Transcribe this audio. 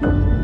you